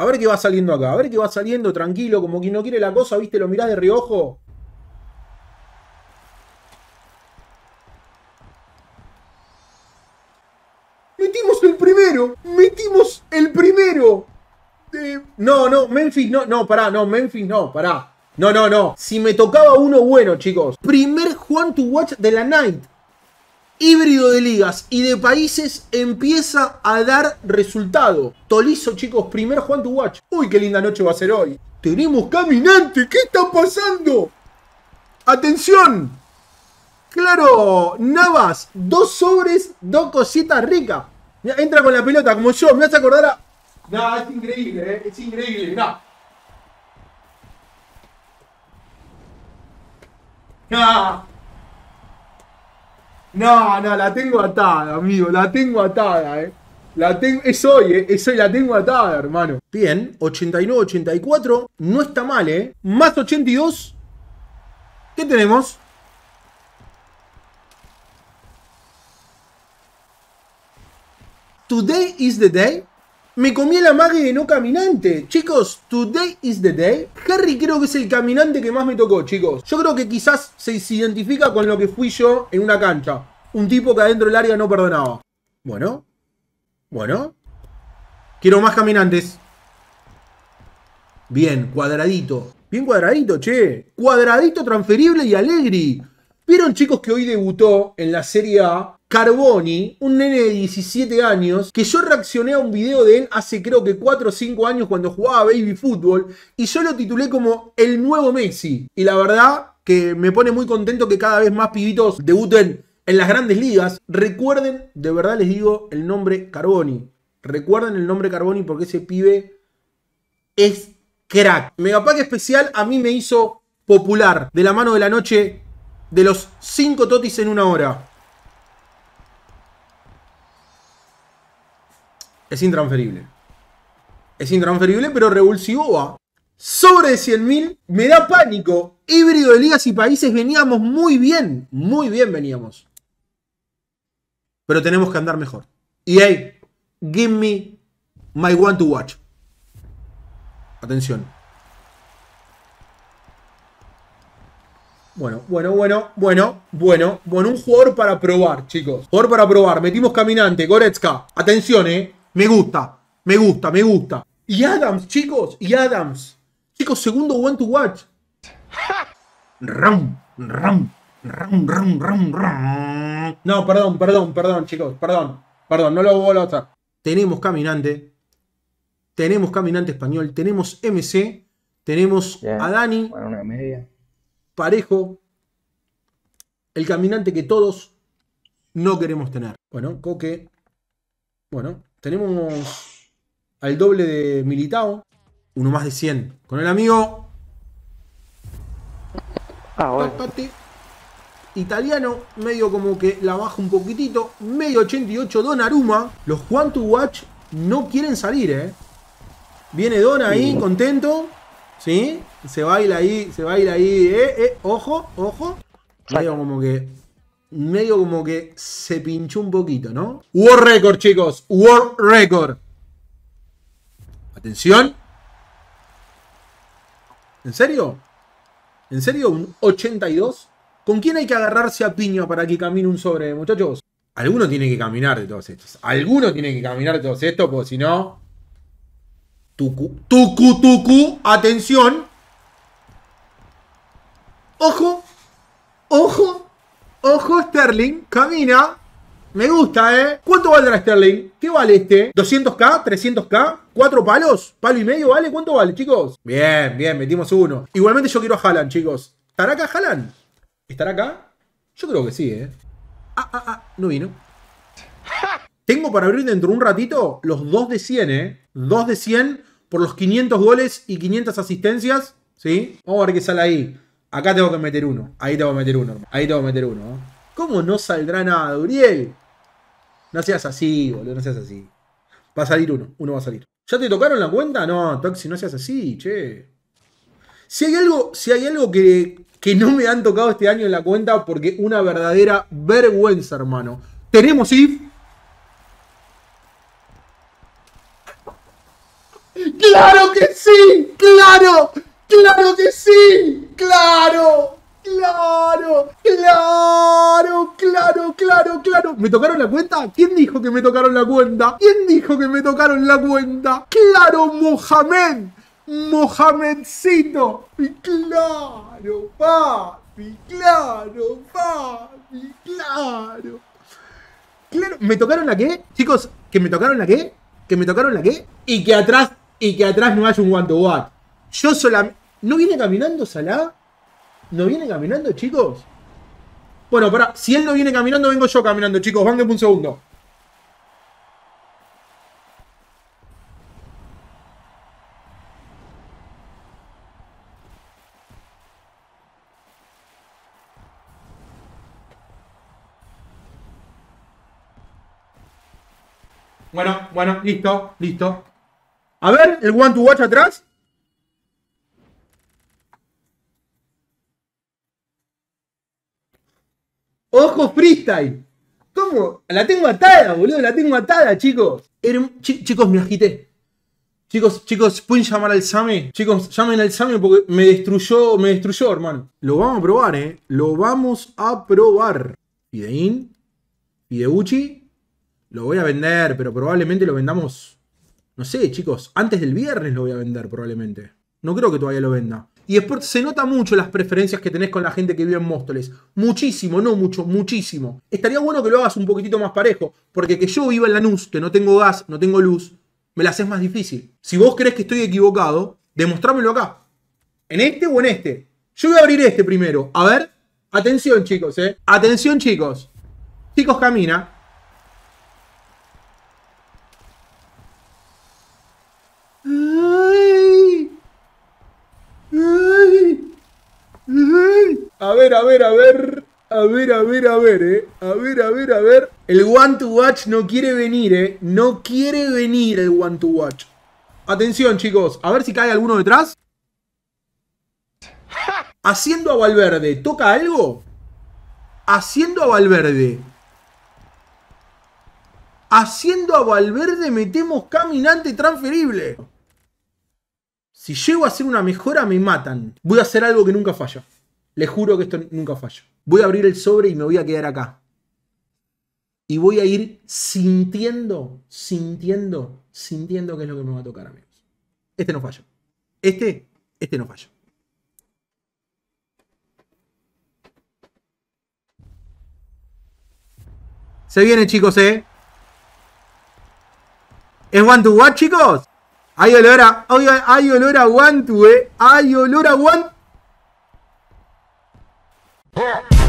A ver qué va saliendo acá. A ver qué va saliendo tranquilo, como quien no quiere la cosa, ¿viste? Lo mirás de reojo. Metimos el primero. Metimos el primero. Eh, no, no, Memphis no, no, pará, no, Memphis no, pará. No, no, no. Si me tocaba uno bueno, chicos. Primer Juan to Watch de la Night. Híbrido de ligas y de países empieza a dar resultado. Tolizo, chicos, primer Juan to Watch. Uy, qué linda noche va a ser hoy. Tenemos caminante, ¿qué está pasando? Atención. Claro, Navas, dos sobres, dos cositas ricas. Entra con la pelota como yo, me hace acordar a... No, es increíble, ¿eh? es increíble, no. No. No, no, la tengo atada, amigo, la tengo atada, eh. La tengo, es hoy, eh, es hoy, la tengo atada, hermano. Bien, 89-84, no está mal, eh. Más 82. ¿Qué tenemos? Today is the day. Me comí la magia de no caminante. Chicos, today is the day. Harry creo que es el caminante que más me tocó, chicos. Yo creo que quizás se identifica con lo que fui yo en una cancha. Un tipo que adentro del área no perdonaba. Bueno. Bueno. Quiero más caminantes. Bien, cuadradito. Bien cuadradito, che. Cuadradito, transferible y alegre. ¿Vieron, chicos, que hoy debutó en la Serie A Carboni, un nene de 17 años, que yo reaccioné a un video de él hace creo que 4 o 5 años cuando jugaba baby fútbol y yo lo titulé como el nuevo Messi. Y la verdad que me pone muy contento que cada vez más pibitos debuten en las grandes ligas. Recuerden, de verdad les digo, el nombre Carboni. Recuerden el nombre Carboni porque ese pibe es crack. Megapack especial a mí me hizo popular de la mano de la noche de los 5 totis en una hora. Es intransferible. Es intransferible, pero revulsivo va. Sobre 100.000, me da pánico. Híbrido de ligas y países veníamos muy bien. Muy bien veníamos. Pero tenemos que andar mejor. Y hey, give me my one to watch. Atención. Bueno, bueno, bueno, bueno, bueno, bueno, un jugador para probar, chicos. Jugador para probar. Metimos caminante, Goretzka. Atención, eh. Me gusta, me gusta, me gusta. Y Adams, chicos, y Adams. Chicos, segundo one to watch. Ram, ram, ram, ram, ram, ram. No, perdón, perdón, perdón, chicos, perdón. Perdón, no lo vuelvo a hacer. Tenemos caminante. Tenemos caminante español. Tenemos MC. Tenemos a Dani. Bueno, una media. Parejo. El caminante que todos no queremos tener. Bueno, Coque. Bueno, tenemos al doble de Militao. Uno más de 100. Con el amigo. Ah, bueno. Italiano, medio como que la baja un poquitito. Medio 88, Donnarumma. Los Juan to Watch no quieren salir, ¿eh? Viene Don ahí, contento. ¿Sí? Se baila ahí, se baila ahí. ¿eh? ¿eh? Ojo, ojo. Medio como que medio como que se pinchó un poquito, ¿no? World Record, chicos. World Record. Atención. ¿En serio? ¿En serio? ¿Un 82? ¿Con quién hay que agarrarse a piña para que camine un sobre, muchachos? Alguno tiene que caminar de todos estos. Alguno tiene que caminar de todos estos, porque si no... Tucu, tucu, tucu. Atención. Ojo. Ojo. Ojo, Sterling. Camina. Me gusta, ¿eh? ¿Cuánto valdrá Sterling? ¿Qué vale este? ¿200k? ¿300k? ¿Cuatro palos? ¿Palo y medio vale? ¿Cuánto vale, chicos? Bien, bien, metimos uno. Igualmente yo quiero a Haaland, chicos. ¿Estará acá Haaland? ¿Estará acá? Yo creo que sí, ¿eh? Ah, ah, ah, no vino. Tengo para abrir dentro de un ratito los 2 de 100, ¿eh? 2 de 100 por los 500 goles y 500 asistencias, ¿sí? Vamos a ver qué sale ahí. Acá tengo que meter uno. Ahí tengo que meter uno. Ahí tengo que meter uno. ¿Cómo no saldrá nada, Uriel? No seas así, boludo. No seas así. Va a salir uno. Uno va a salir. ¿Ya te tocaron la cuenta? No, Toxi, no seas así, che. Si hay algo, si hay algo que, que no me han tocado este año en la cuenta, porque una verdadera vergüenza, hermano. Tenemos IF. ¡Claro que sí! ¡Claro! ¡Claro que sí! ¡Claro! ¡Claro! ¡Claro! ¡Claro! ¡Claro! ¡Claro! ¿Me tocaron la cuenta? ¿Quién dijo que me tocaron la cuenta? ¿Quién dijo que me tocaron la cuenta? ¡Claro, Mohamed! ¡Mohamedcito! ¡Claro, papi! ¡Claro, papi! ¡Claro! ¡Claro! ¿Me tocaron la qué? Chicos, ¿que me tocaron la qué? ¿Que me tocaron la qué? Y que atrás, y que atrás no haya un one to. Yo solamente... ¿No viene caminando Salah? ¿No viene caminando, chicos? Bueno, para, si él no viene caminando, vengo yo caminando, chicos. Vanguenme un segundo. Bueno, bueno, listo, listo. A ver, el one to watch atrás. Ojo freestyle. ¿Cómo? La tengo atada, boludo. La tengo atada, chicos. chicos, me agité. Chicos, chicos, ¿pueden llamar al Same? Chicos, llamen al Same porque me destruyó, me destruyó, hermano. Lo vamos a probar, ¿eh? Lo vamos a probar. Fideín. Fideuchi. Lo voy a vender, pero probablemente lo vendamos... No sé, chicos. Antes del viernes lo voy a vender, probablemente. No creo que todavía lo venda. Y después se nota mucho las preferencias que tenés con la gente que vive en Móstoles. Muchísimo, no mucho, muchísimo. Estaría bueno que lo hagas un poquitito más parejo, porque que yo viva en Lanús, que no tengo gas, no tengo luz, me la haces más difícil. Si vos crees que estoy equivocado, demostrámelo acá. ¿En este o en este? Yo voy a abrir este primero. A ver. Atención, chicos, eh. Atención, chicos. Chicos, camina. A ver, a ver, a ver. A ver, a ver, a ver, eh. A ver, a ver, a ver. El One to Watch no quiere venir, eh. No quiere venir el One to Watch. Atención, chicos. A ver si cae alguno detrás. Haciendo a Valverde. ¿Toca algo? Haciendo a Valverde. Haciendo a Valverde metemos caminante transferible. Si llego a hacer una mejora me matan. Voy a hacer algo que nunca falla. Les juro que esto nunca falla. Voy a abrir el sobre y me voy a quedar acá. Y voy a ir sintiendo, sintiendo, sintiendo qué es lo que me va a tocar, amigos. Este no falla. Este, este no falla. Se viene, chicos, ¿eh? ¿Es one to watch, chicos? Hay olor a, hay olor a one to, ¿eh? Hay olor a one Huh.